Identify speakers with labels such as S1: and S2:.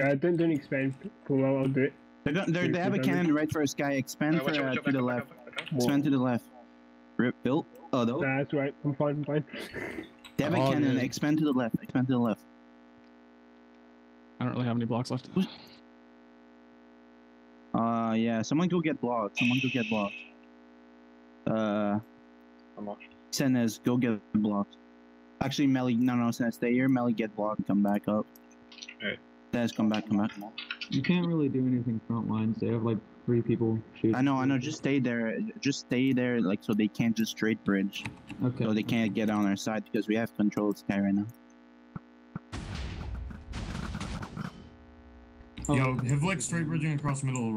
S1: Uh, don't don't expand. Cool, I'll, I'll do it.
S2: They're, go- they're, they have a cannon right for a sky. Expand
S3: Uh,
S2: for, uh, to the left.
S3: up, back up.
S2: Expand to the left. Rip, built. Oh, no.
S1: Nah, that's right. I'm fine. I'm fine.
S2: They have a
S4: All
S2: cannon.
S4: good.
S2: Expand to the left. Expand to the left.
S4: I don't really have any blocks left.
S2: Uh, yeah. Someone go get blocked. Someone go get blocked. Uh,
S3: I'm off.
S2: Senes, go get blocked. Actually, Melly, no, no, Senes, stay here. Melly, get blocked. Come back up.
S3: Alright.
S2: Senes, come back, come back.
S5: You can't really do anything front lines. They have like three people shooting.
S2: I know, I know. Just stay there. Just stay there, like, so they can't just straight bridge.
S5: okay.
S2: So they can't get on our side because we have control of sky right now.
S5: Oh,
S6: Yo, have like straight bridging across middle